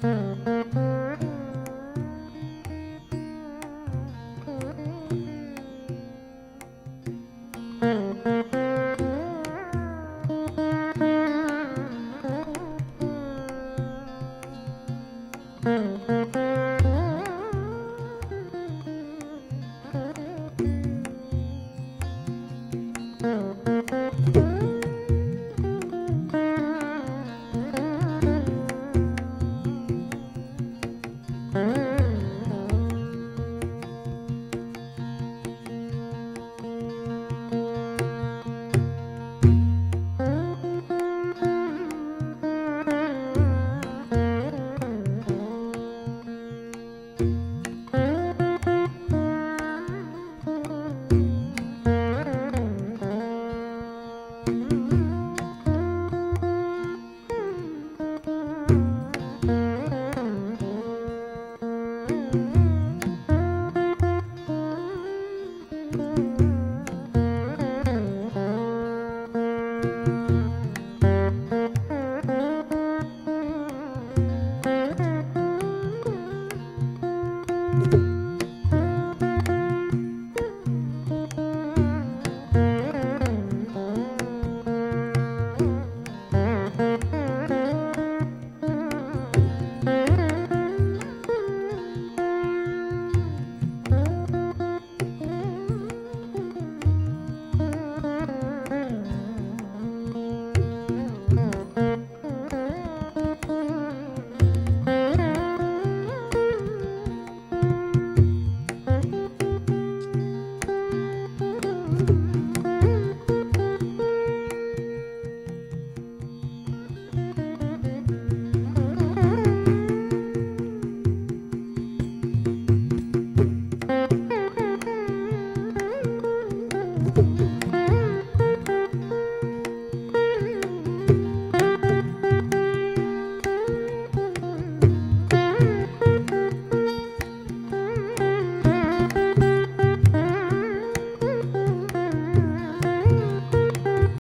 Mm-hmm. Ooh.